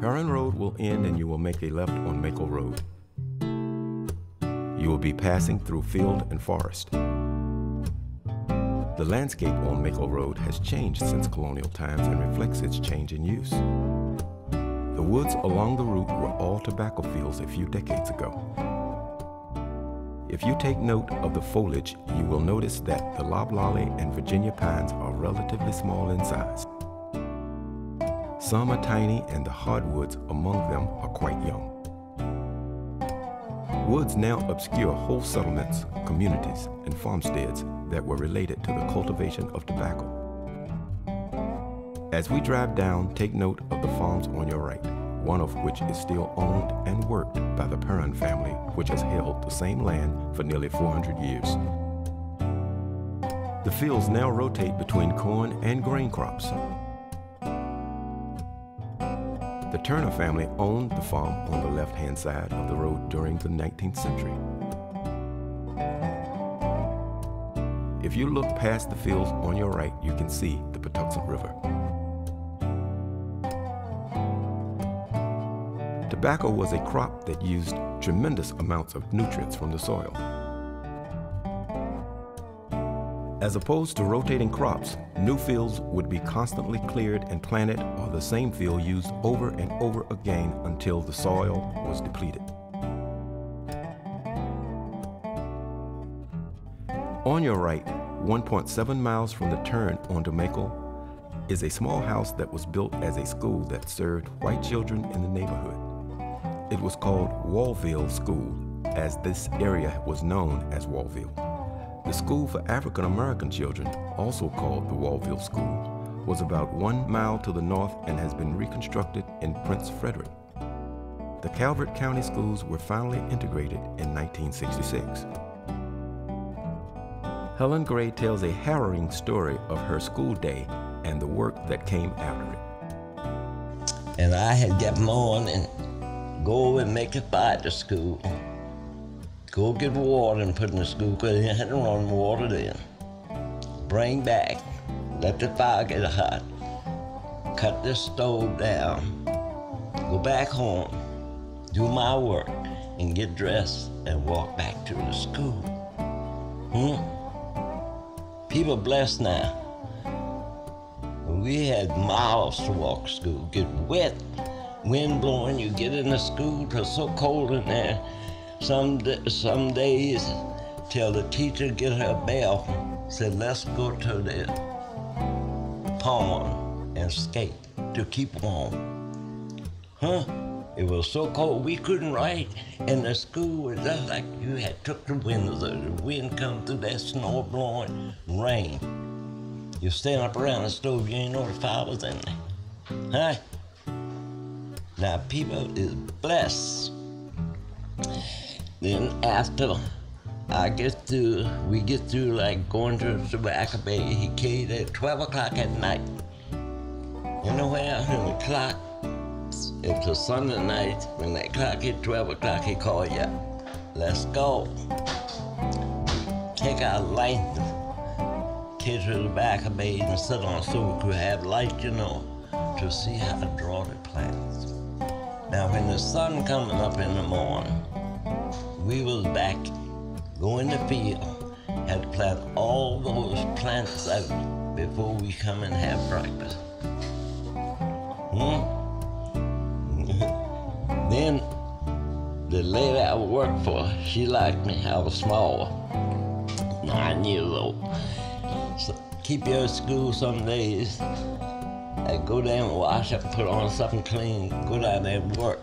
Parran Road will end and you will make a left on Mackall Road. You will be passing through field and forest. The landscape on Mackall Road has changed since colonial times and reflects its change in use. The woods along the route were all tobacco fields a few decades ago. If you take note of the foliage, you will notice that the loblolly and Virginia pines are relatively small in size. Some are tiny and the hardwoods among them are quite young. Woods now obscure whole settlements, communities, and farmsteads that were related to the cultivation of tobacco. As we drive down, take note of the farms on your right, one of which is still owned and worked by the Parran family, which has held the same land for nearly 400 years. The fields now rotate between corn and grain crops, the Turner family owned the farm on the left-hand side of the road during the 19th century. If you look past the fields on your right, you can see the Patuxent River. Tobacco was a crop that used tremendous amounts of nutrients from the soil. As opposed to rotating crops, new fields would be constantly cleared and planted or the same field used over and over again until the soil was depleted. On your right, 1.7 miles from the turn onto Mackall, is a small house that was built as a school that served white children in the neighborhood. It was called Wallville School, as this area was known as Wallville. The school for African American children, also called the Wallville School, was about one mile to the north and has been reconstructed in Prince Frederick. The Calvert County schools were finally integrated in 1966. Helen Gray tells a harrowing story of her school day and the work that came after it. And I had get on and go and make it by to school. Go get water and put in the school because they had to run water then. Bring back, let the fire get hot, cut the stove down, go back home, do my work, and get dressed and walk back to the school. Hmm? People blessed now. We had miles to walk to school, get wet, wind blowing, you get in the school, it was so cold in there some, some days till the teacher get her bell, said, let's go to the pond and skate to keep warm. Huh? It was so cold we couldn't write, and the school was just like you had took the windows. The wind come through that snow blowing, rain. You stand up around the stove, you ain't know the fire was in there. Huh? Now people is blessed. Then after I get through, we get through like going to the Tobacco Bay, he came at 12 o'clock at night. You know where? When the clock, it's a Sunday night, when that clock hit 12 o'clock, he called you. Let's go. Take our light, get to the back of Bay and sit on so we could have light, you know, to see how to draw the plants. Now, when the sun coming up in the morning, we was back going to the field, had to plant all those plants out before we come and have breakfast. Hmm? then the lady I worked for, she liked me. I was small, nine years old. So keep you at school some days. I go down and wash up, put on something clean, go down there and work.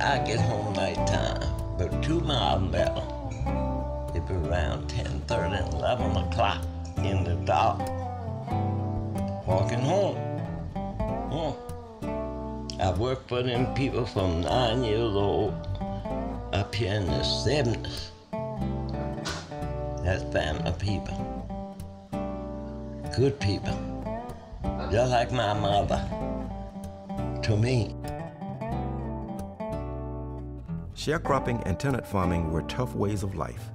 I get home nighttime, but two miles better. It be around 10, 30, 11 o'clock in the dark, walking home. Hmm. I worked for them people from nine years old up here in the 70s. That's family people. Good people. Just like my mother to me. Sharecropping and tenant farming were tough ways of life.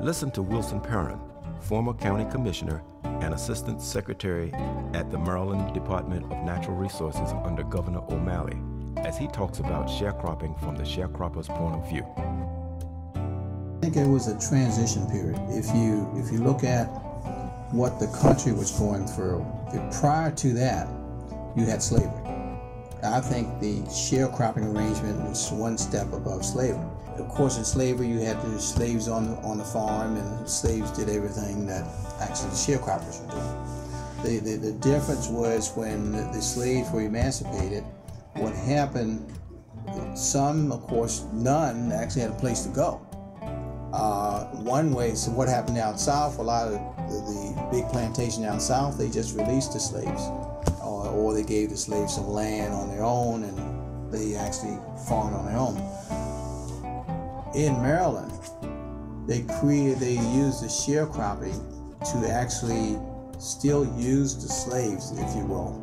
Listen to Wilson Parran, former county commissioner and assistant secretary at the Maryland Department of Natural Resources under Governor O'Malley, as he talks about sharecropping from the sharecropper's point of view. I think it was a transition period. If you if you look at what the country was going through, prior to that, you had slavery. I think the sharecropping arrangement was one step above slavery. Of course, in slavery, you had the slaves on the, on the farm, and the slaves did everything that actually the sharecroppers were doing. The, the, the difference was when the slaves were emancipated, what happened, some, of course, none actually had a place to go. Uh, one way, so what happened down south, a lot of the, the big plantation down south, they just released the slaves or they gave the slaves some land on their own and they actually farmed on their own. In Maryland, they created, they used the sharecropping to actually still use the slaves, if you will,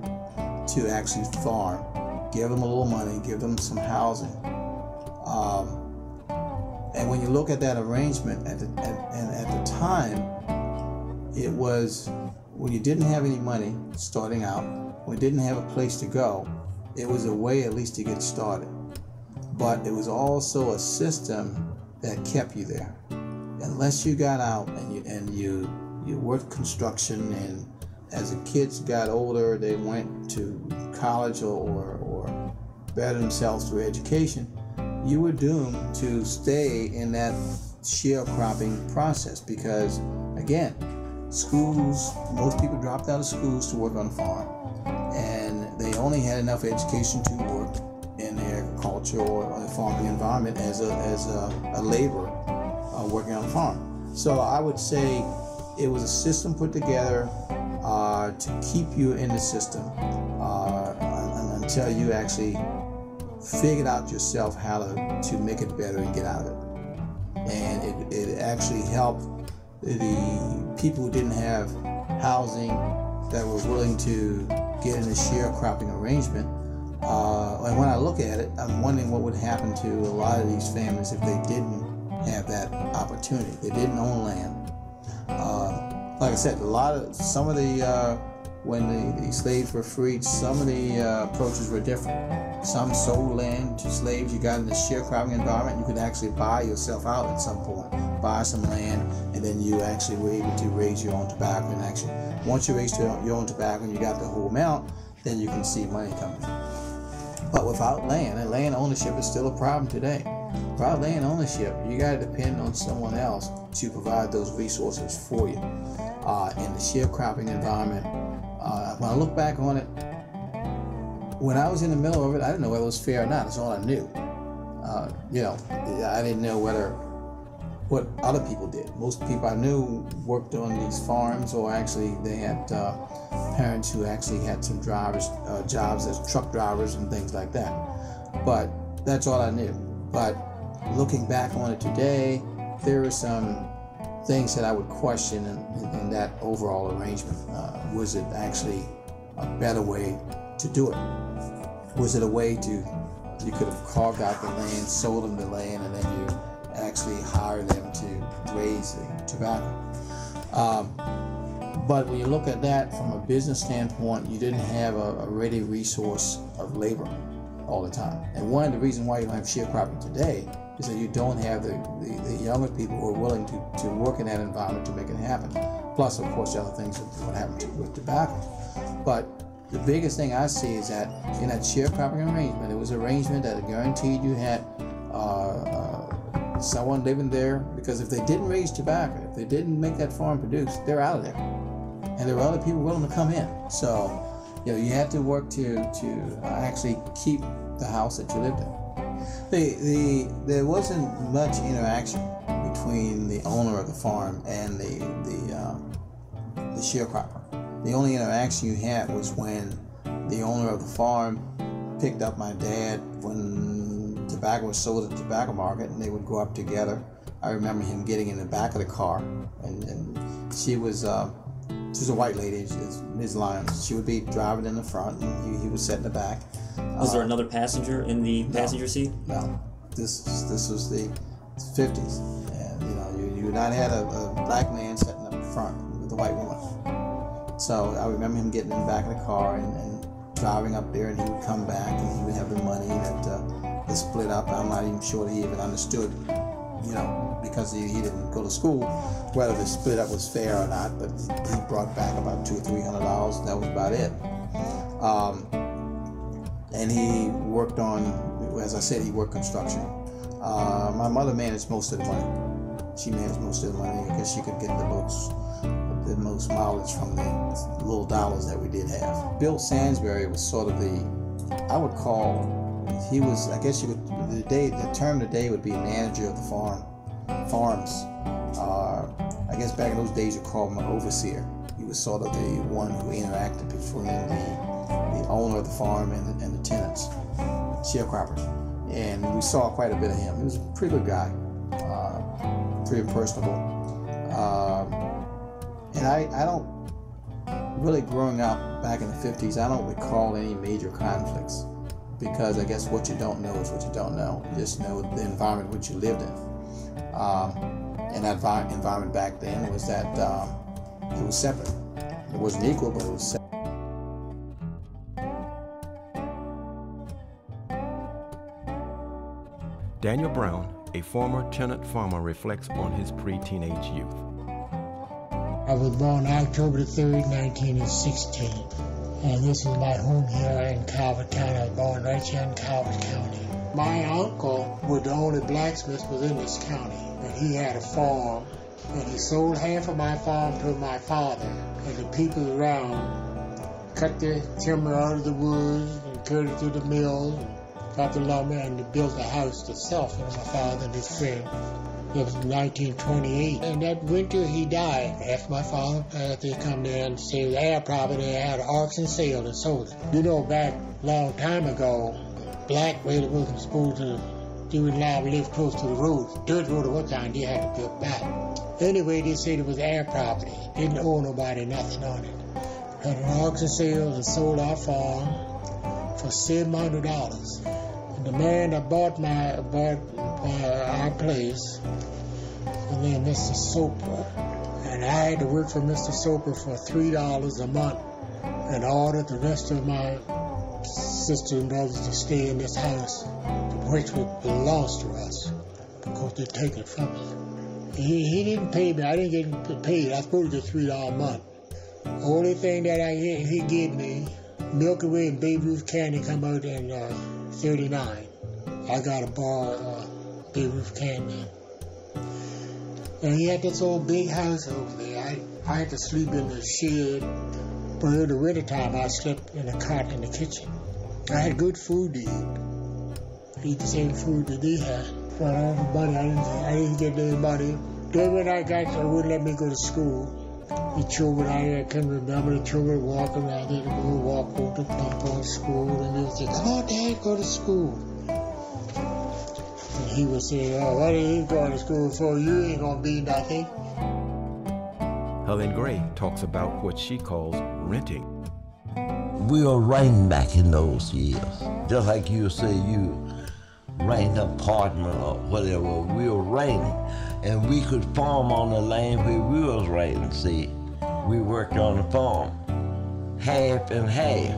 to actually farm, give them a little money, give them some housing. Um, and when you look at that arrangement at the, at, and at the time, it was when you didn't have any money starting out, we didn't have a place to go, it was a way at least to get started. But it was also a system that kept you there. Unless you got out and you and you you worked construction and as the kids got older they went to college or, or, or better themselves through education, you were doomed to stay in that sharecropping process because again, schools, most people dropped out of schools to work on a farm only had enough education to work in the agriculture or farming environment as a, as a, a laborer uh, working on a farm. So I would say it was a system put together uh, to keep you in the system uh, until you actually figured out yourself how to, to make it better and get out of it. And it, it actually helped the people who didn't have housing that were willing to get in a sharecropping arrangement. Uh, and when I look at it, I'm wondering what would happen to a lot of these families if they didn't have that opportunity. They didn't own land. Uh, like I said, a lot of some of the uh, when the, the, slaves were freed, some of the uh, approaches were different. Some sold land to slaves. You got in the sharecropping environment. You could actually buy yourself out at some point, buy some land, and then you actually were able to raise your own tobacco. And actually, once you raise your own tobacco and you got the whole amount, then you can see money coming. But without land, and land ownership is still a problem today. Without land ownership, you got to depend on someone else to provide those resources for you. Uh, in the sharecropping environment, uh, when I look back on it, when I was in the middle of it, I didn't know whether it was fair or not. That's all I knew. Uh, you know, I didn't know whether what other people did. Most people I knew worked on these farms, or actually they had uh, parents who actually had some drivers uh, jobs as truck drivers and things like that. But that's all I knew. But looking back on it today, there are some things that I would question in, in, in that overall arrangement. Uh, was it actually a better way to do it? Was it a way to, you could have carved out the land, sold them the land, and then you actually hire them to raise the tobacco? Um, but when you look at that from a business standpoint, you didn't have a, a ready resource of labor all the time. And one of the reasons why you don't have sharecropping today is that you don't have the, the, the, younger people who are willing to, to work in that environment to make it happen. Plus, of course, the other things that what happened to, with tobacco. But the biggest thing I see is that in that sharecropping arrangement, it was an arrangement that guaranteed you had uh, uh, someone living there because if they didn't raise tobacco, if they didn't make that farm produce, they're out of there. And there were other people willing to come in. So, you know, you had to work to, to actually keep the house that you lived in. The, the, there wasn't much interaction between the owner of the farm and the, the, uh, the sharecropper. The only interaction you had was when the owner of the farm picked up my dad when tobacco was sold at the tobacco market and they would go up together. I remember him getting in the back of the car and, and she was uh, she was a white lady, Ms. Lyons. She would be driving in the front and he, he would sit in the back. Was uh, there another passenger in the passenger no, seat? No. This this was the 50s. And, you know, you, you not had a, a black man sitting up front with a white woman. So I remember him getting in the back of the car and, and driving up there, and he would come back and he would have the money that uh, they split up. I'm not even sure he even understood, you know, because he, he didn't go to school, whether the split up was fair or not. But he brought back about two or three hundred dollars. That was about it. Um, and he worked on, as I said, he worked construction. Uh, my mother managed most of the money. She managed most of the money because she could get the most the most mileage from the little dollars that we did have. Bill Sansbury was sort of the, I would call, he was, I guess you would, the day, the term today would be manager of the farm, farms. Uh, I guess back in those days you called him an overseer. He was sort of the one who interacted between the, the owner of the farm and the, and the tenants, sharecroppers. And we saw quite a bit of him. He was a pretty good guy, uh, pretty personable. Um, and I, I don't really growing up back in the 50s, I don't recall any major conflicts because I guess what you don't know is what you don't know. You just know the environment which you lived in. Um, and that environment back then was that um, it was separate. It wasn't equal, but it was separate. Daniel Brown, a former tenant farmer, reflects on his pre teenage youth. I was born October 3rd, 1916. And this is my home here in Calvert County. I was born right here in Calvert County. My uncle was the only blacksmith within this county. And he had a farm. And he sold half of my farm to my father. And the people around cut the timber out of the woods and carried it to the mill, got the lumber, and built a house to sell for my father and his friend. It was 1928. And that winter he died. After my father passed, they come there and say their property had oxen sale and sold it. You know, back a long time ago, black really wasn't supposed to they would allowed live close to the road. Dirt road at one time, they had to build back. Anyway, they said it was their property. Didn't owe nobody nothing on it. Had an auction sale and sold our farm for seven hundred dollars. The man that bought my bought uh, our place, his name Mr. Soper, and I had to work for Mr. Soper for three dollars a month, and ordered the rest of my sisters and brothers to stay in this house, which belongs to us, because they'd take it from us. He, he didn't pay me. I didn't get paid. I supposed to get three dollars a month. Only thing that I he gave me, Milky Way and Babe Ruth candy come out and Uh, 39. I got a bar, uh, Babe Ruth Candy. And he had this old big house over there. I, I had to sleep in the shed. But in the winter time, I slept in a cot in the kitchen. I had good food to eat. Eat the same food that they had. But money, I didn't, I didn't get any money. Then when I got, I wouldn't let me go to school the children, I can remember the children walking around there to go walk over to people in school, and they would say, come on, Dad, go to school. And he would say, oh, what are you going to school for? You ain't going to be nothing. Helen Gray talks about what she calls renting. We were renting back in those years. Just like you say you rent an apartment or whatever, we were renting. And we could farm on the land where we was renting, see we worked on the farm, half and half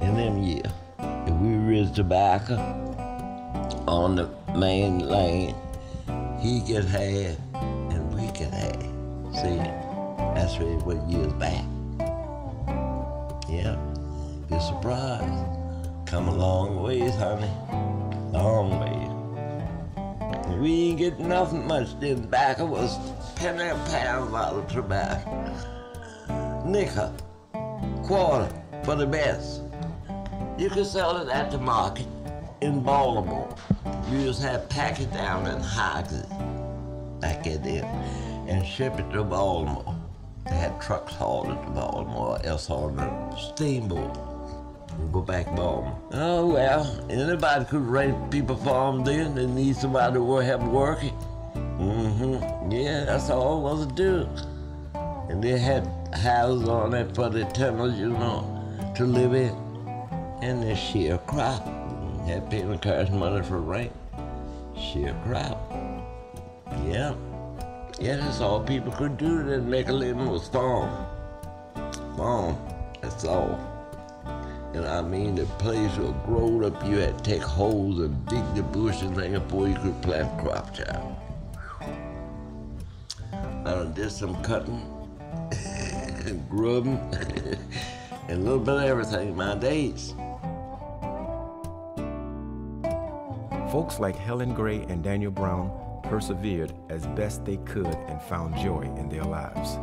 in them years. If we raised tobacco on the main land, he get half and we get half. See, that's really what years back. Yeah, be surprised. Come a long ways, honey, long ways. We ain't get nothing much then back. It was penny a pound out of tobacco. Nickel, quarter for the best. You could sell it at the market in Baltimore. You just have pack it down in hogsheads, back it in, and ship it to Baltimore. They had trucks hauled it to Baltimore, else on a steamboat. Go back home. Oh well, anybody could rent people farm then. They need somebody to have work. Mm-hmm. Yeah, that's all was to do. And they had houses on it for the tenants, you know, to live in. And the sheer crop. Had people cash money for rent. Sheer crop. Yeah. Yeah, that's all people could do to make a living was farm. Farm, that's all. And I mean, the place was growed up, you had to take holes and dig the bush and things before you could plant crops out. I done did some cutting and grubbing and a little bit of everything in my days. Folks like Helen Gray and Daniel Brown persevered as best they could and found joy in their lives.